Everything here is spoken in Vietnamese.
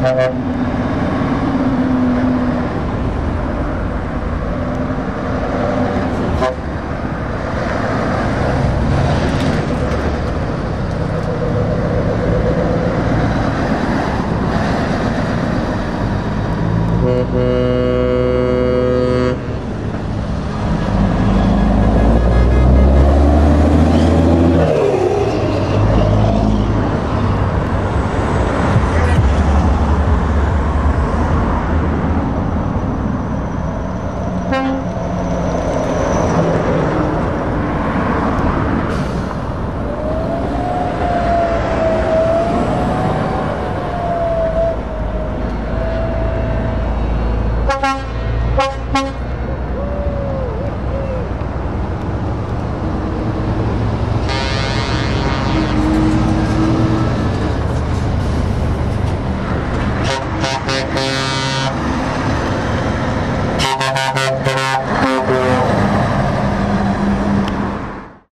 thơ you